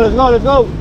let's go, let's go.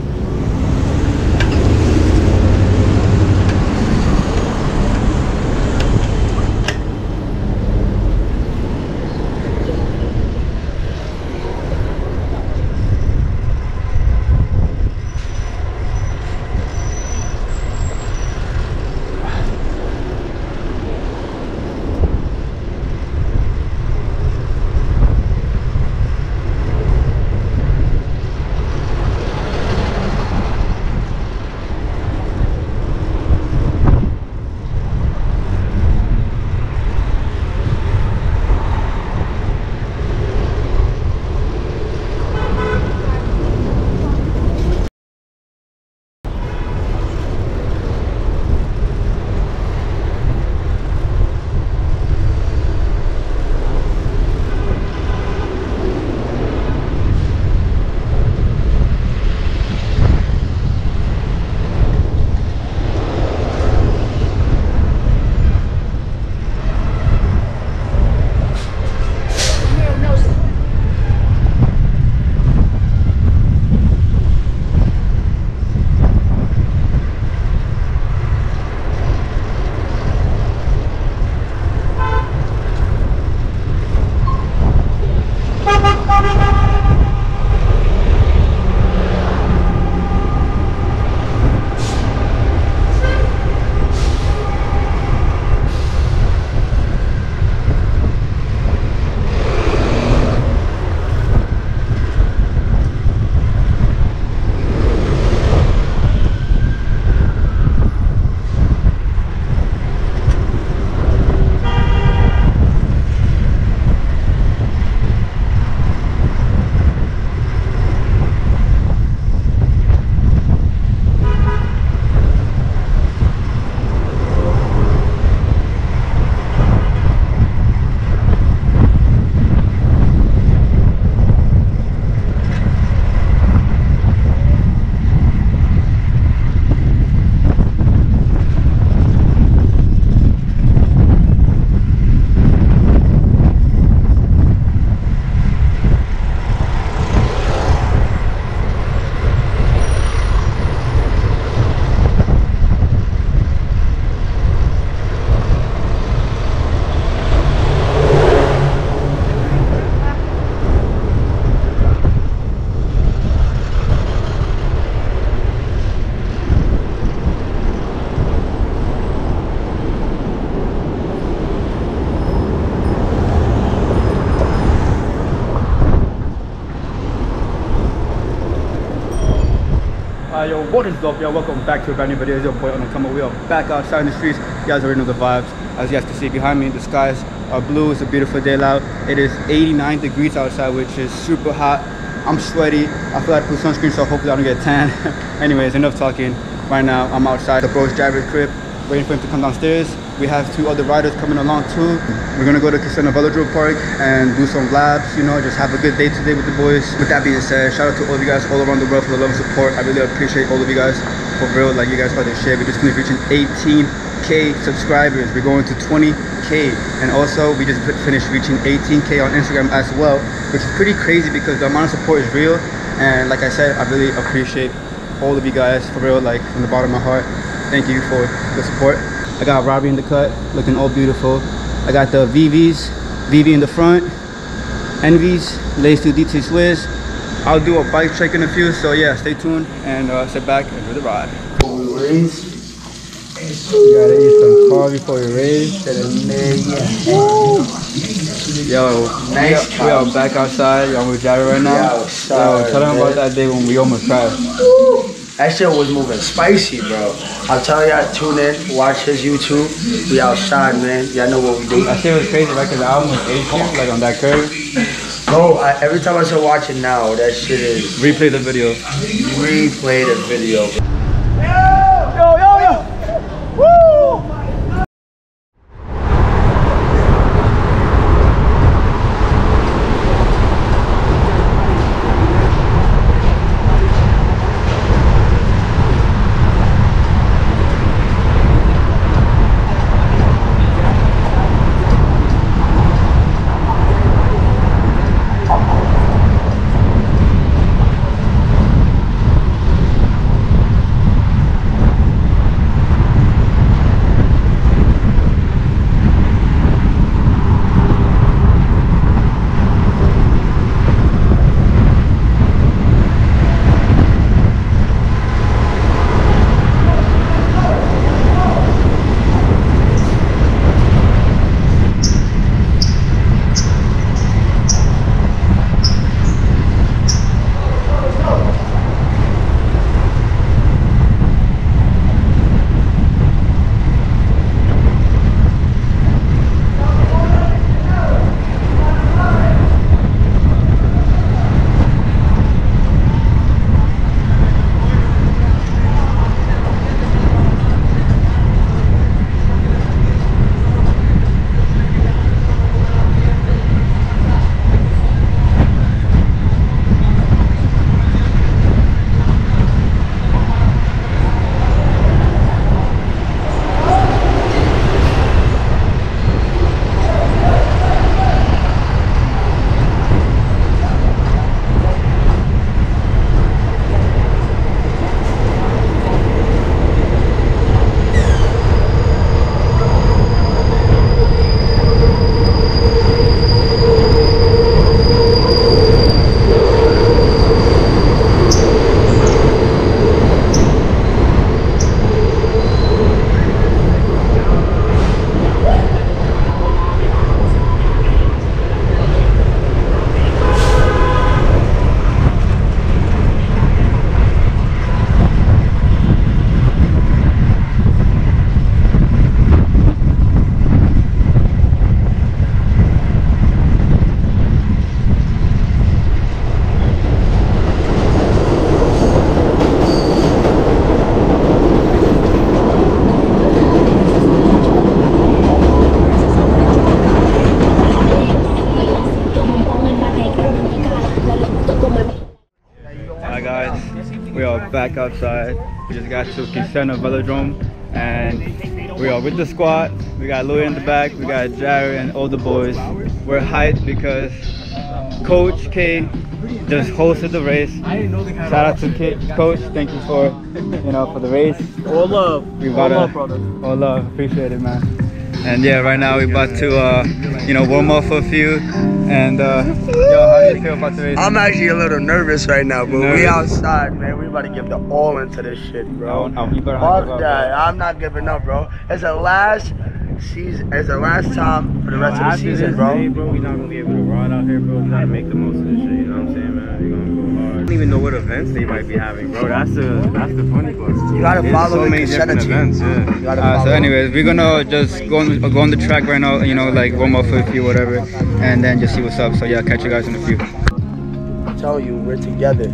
What is up, y'all Welcome back to a brand new video. It's your boy Onotama. We are back outside in the streets. You guys already know the vibes. As you guys can see behind me, the skies are blue. It's a beautiful day out. It is 89 degrees outside, which is super hot. I'm sweaty. I feel like I put sunscreen, so hopefully I don't get tan. Anyways, enough talking. Right now, I'm outside the bro's driver's crib, waiting for him to come downstairs. We have two other riders coming along too. We're gonna go to Kissena Velodrome Park and do some laps, you know, just have a good day today with the boys. With that being said, shout out to all of you guys all around the world for the love and support. I really appreciate all of you guys for real, like you guys are the share. We just finished reaching 18k subscribers. We're going to 20k. And also we just finished reaching 18k on Instagram as well, which is pretty crazy because the amount of support is real. And like I said, I really appreciate all of you guys for real, like from the bottom of my heart. Thank you for the support. I got Robbie in the cut, looking all beautiful. I got the VVs, VV in the front, ENVEs, Lace 2 DT Swiss. I'll do a bike check in a few, so yeah, stay tuned and uh, sit back and enjoy the ride. Before we race, You gotta eat some coffee before you race. to the million. Yo, Nice we, are, we are back outside. Yo, we're driving right now. Yo, tell them about that day when we almost crashed. That shit was moving spicy, bro. I'll tell y'all, tune in, watch his YouTube. We outside, man. Y'all know what we do. That shit was crazy, right? Cause I almost ate you, like on that curve. Bro, I, every time I start watching now, that shit is Replay the video. replay the video. Back outside. We just got to Kissena Velodrome and we are with the squad. We got Louis in the back, we got Jared and all the boys. We're hyped because Coach K just hosted the race. Shout out to K Coach, thank you for you know for the race. All love. We All love, brother. all love, appreciate it, man. And yeah, right now we're about to, uh, you know, warm up for a few. And uh, yo, how do you feel about the race? I'm actually a little nervous right now, but we outside, man. We about to give the all into this shit, bro. Oh, not give Fuck that. I'm not giving up, bro. It's the last season. It's the last time for the rest of the season, bro. day, bro, we not gonna be able to ride out here, bro. We gotta make the most of this shit. You know what I'm saying, even know what events they might be having, bro. That's the that's the funny part. You gotta There's follow so the many different events. Yeah. Uh, so follow. anyways, we're gonna just go on, go on the track right now, you know, like warm up for a few, whatever. And then just see what's up. So yeah, catch you guys in a few. I'm telling you, we're together.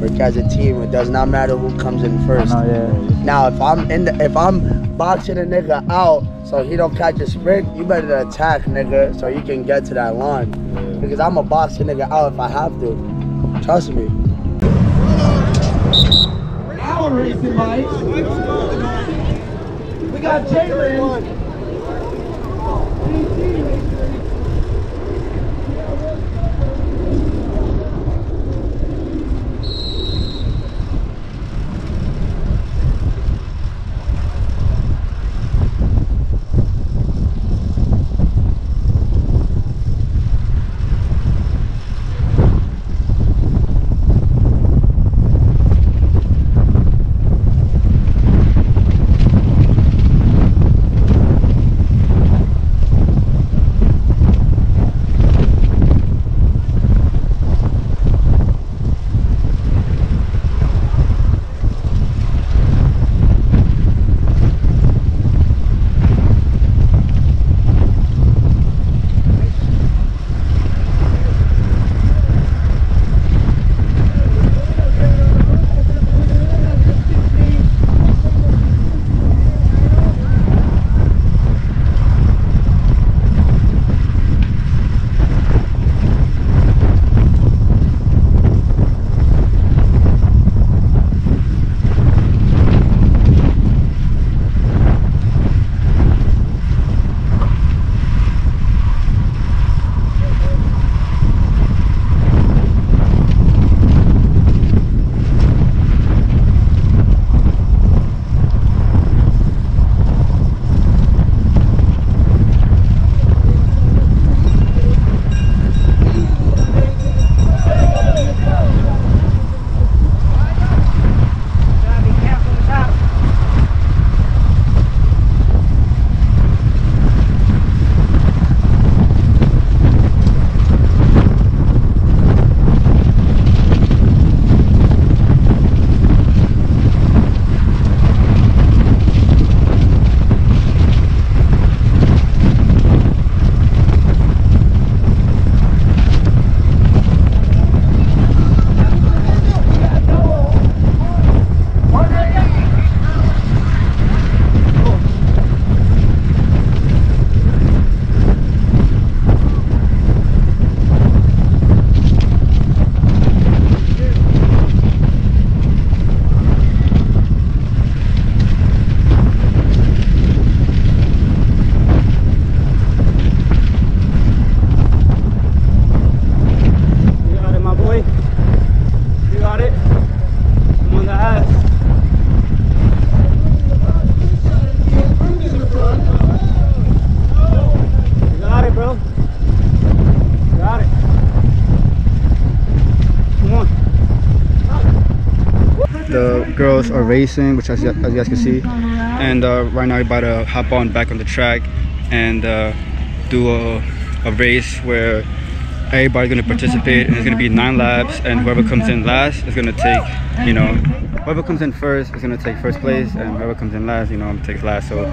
We're as a team. It does not matter who comes in first. yeah. Now, if I'm in the, if I'm boxing a nigga out so he don't catch a sprint, you better attack, nigga, so you can get to that line. Because I'm a boxing nigga out if I have to. Trust me. Our racing lights. We got Jalen. Are racing, which as, you- as you guys can see, and uh, right now we're about to hop on back on the track and uh, do a, a race where everybody's gonna participate. And it's gonna be nine laps and whoever comes in last is gonna take you know whoever comes in first is gonna take first place and whoever comes in last you know takes last. So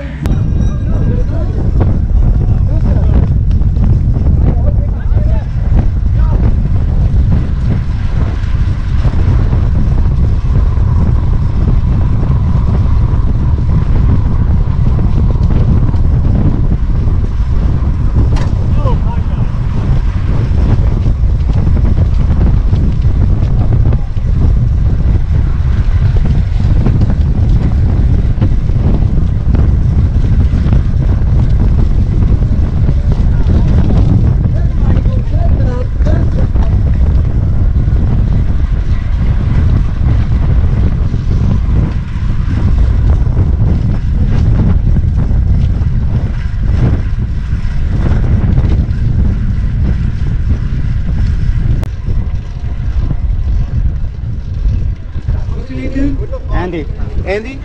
Andy?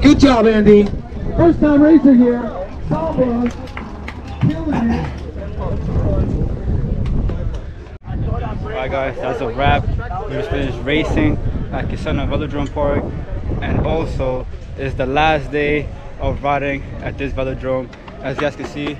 Good job, Andy. First time racer here. Samba. Killing it. Alright guys, that's a wrap. We just finished racing at Kissena Velodrome Park and also it's the last day of riding at this velodrome. As you guys can see,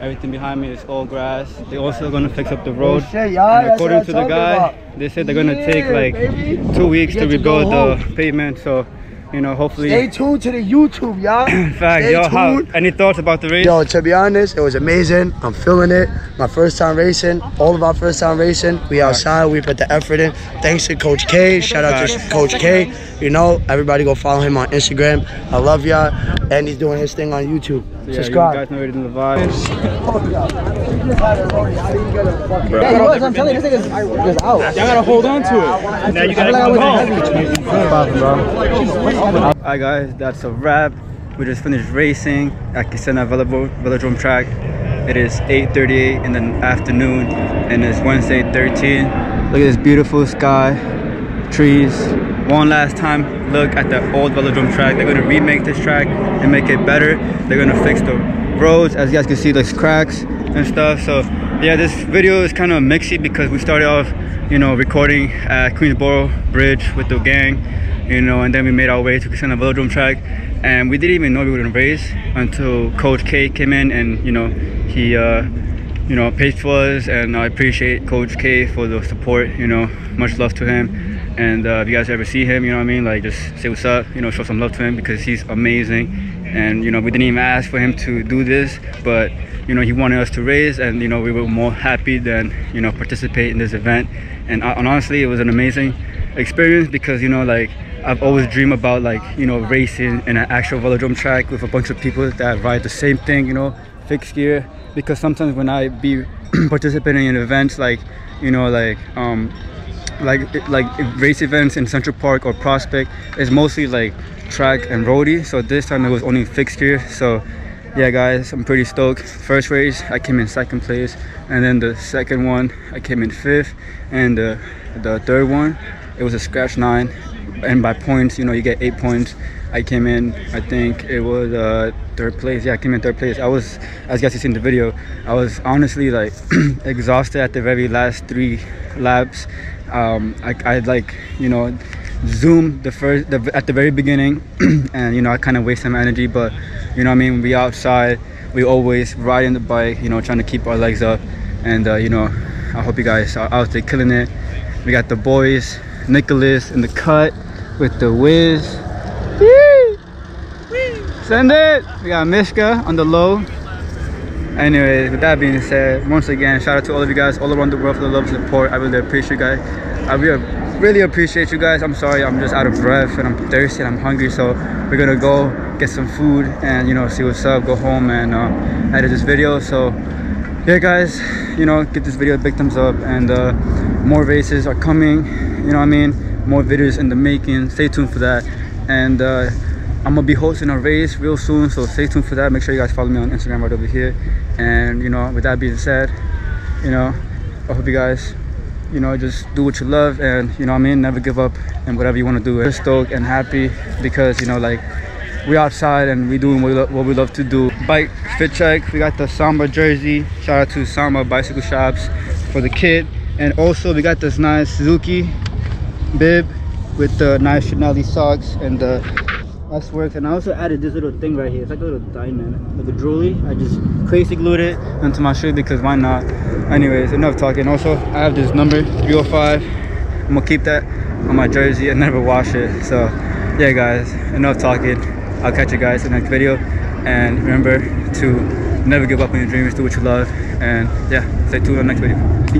everything behind me is all grass. They're also gonna fix up the road. Oh, shit, and according to the guy, about. they said they're gonna take like baby. two weeks to get to rebuild the pavement. So, you know, hopefully. Stay tuned to the YouTube, y'all. Fact, Stay yo, how, any thoughts about the race? Yo, to be honest, it was amazing. I'm feeling it. My first time racing, all of our first time racing. We outside, we put the effort in. Thanks to Coach K. Shout out to Coach K. You know, everybody go follow him on Instagram. I love y'all. And he's doing his thing on YouTube. yeah, Subscribe. You guys know already the vibes. Yeah, he was. I'm telling you, this nigga's was out. Y'all gotta hold on to it. Now you gotta come home. Alright guys, that's a wrap. We just finished racing at Kissena Velodrome, Velodrome track. It is 8.38 in the afternoon and it's Wednesday 13. Look at this beautiful sky, trees. One last time look at the old Velodrome track. They're gonna remake this track and make it better. They're gonna fix the roads. As you guys can see, there's cracks and stuff. So yeah, this video is kind of mixy because we started off, you know, recording at Queensboro Bridge with the gang you know, and then we made our way to Kissena Velodrome track, and we didn't even know we were gonna race until Coach K came in, and you know, he, uh, you know, paid for us, and I appreciate Coach K for the support. You know, much love to him, and uh, if you guys ever see him, you know what I mean, like just say what's up, you know, show some love to him because he's amazing, and you know, we didn't even ask for him to do this, but you know, he wanted us to race, and you know, we were more happy than you know participate in this event, and, uh, and honestly, it was an amazing experience because you know, like. I've always dreamed about like you know racing in an actual velodrome track with a bunch of people that ride the same thing you know fixed gear. Because sometimes when I be participating in events like you know like um like like race events in Central Park or Prospect it's mostly like track and roadie. So this time it was only fixed gear. So yeah guys I'm pretty stoked. First race I came in second place. And then the second one I came in fifth. And the the third one it was a scratch nine and by points you know you get eight points. I came in i think it was uh third place. Yeah i came in third place. I was as you guys have seen the video i was honestly like exhausted at the very last three laps. Um i i like you know zoomed the first the, at the very beginning and you know i kind of wasted my energy but you know i mean? We outside we always riding the bike you know trying to keep our legs up. And uh, you know i hope you guys are out there killing it. We got the boys Nicholas in the cut with the whiz. Send it! We got Mishka on the low. Anyways, with that being said, once again, shout out to all of you guys all around the world for the love and support. I really appreciate you guys. I really, really appreciate you guys. I'm sorry, I'm just out of breath and I'm thirsty and I'm hungry. So we're gonna go get some food and you know see what's up. Go home and uh, edit this video. So yeah, guys, you know, give this video a big thumbs up and uh, more races are coming. You know I mean? More videos in the making. Stay tuned for that. And uh, I'm gonna be hosting a race real soon, so stay tuned for that. Make sure you guys follow me on Instagram right over here. And you know, with that being said, you know, I hope you guys, you know, just do what you love and you know I mean, never give up and whatever you want to do. We're stoked and happy because you know, like we outside and we doing what we, what we love to do. Bike fit check. We got the Samba jersey. Shout out to Samba Bicycle Shops for the kit. And also we got this nice Suzuki bib with the nice Chanel socks and the S works. And I also added this little thing right here. It's like a little diamond, like a drooly. I just crazy glued it onto my shoe because why not? Anyways, enough talking. Also, I have this number 305. I'm gonna keep that on my jersey and never wash it. So yeah, guys, enough talking. I'll catch you guys in the next video. And remember to never give up on your dreams. Do what you love. And yeah, stay tuned on the next video.